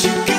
you got.